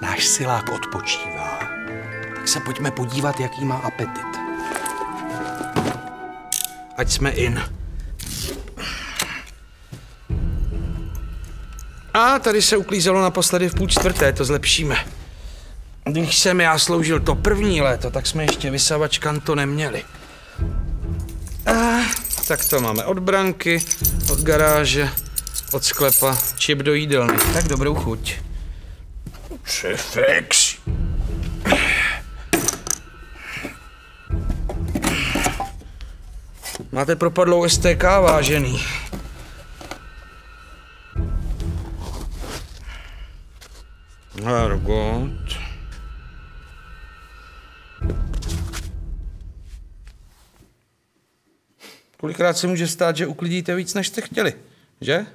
náš silák odpočívá, tak se pojďme podívat, jaký má apetit. Ať jsme in. A tady se uklízelo naposledy v půl čtvrté, to zlepšíme. Když jsem já sloužil to první léto, tak jsme ještě vysavač kanto neměli. A, tak to máme od branky, od garáže, od sklepa, čip do jídelny. Tak dobrou chuť. Přefex. Máte propadlou STK, vážený. Argot. Kolikrát se může stát, že uklidíte víc, než jste chtěli, že?